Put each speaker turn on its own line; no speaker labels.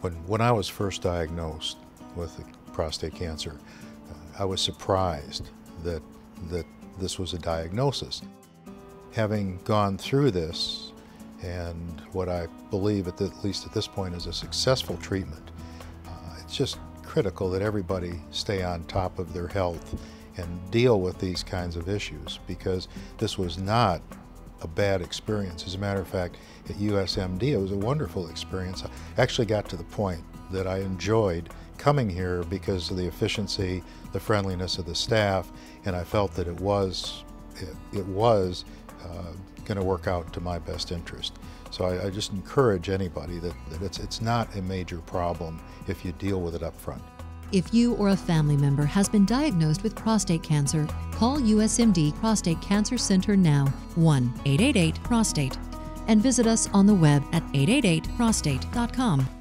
When, when I was first diagnosed with prostate cancer, uh, I was surprised that, that this was a diagnosis. Having gone through this and what I believe, at, the, at least at this point, is a successful treatment, uh, it's just critical that everybody stay on top of their health and deal with these kinds of issues because this was not a bad experience. As a matter of fact, at USMD, it was a wonderful experience. I actually got to the point that I enjoyed coming here because of the efficiency, the friendliness of the staff, and I felt that it was, it, it was uh, going to work out to my best interest. So I, I just encourage anybody that, that it's, it's not a major problem if you deal with it up front.
If you or a family member has been diagnosed with prostate cancer, call USMD Prostate Cancer Center now, 1 888 Prostate, and visit us on the web at 888prostate.com.